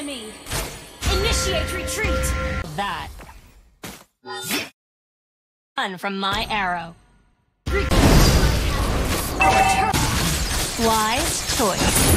enemy! Initiate retreat. That. Run from my arrow. Wise choice.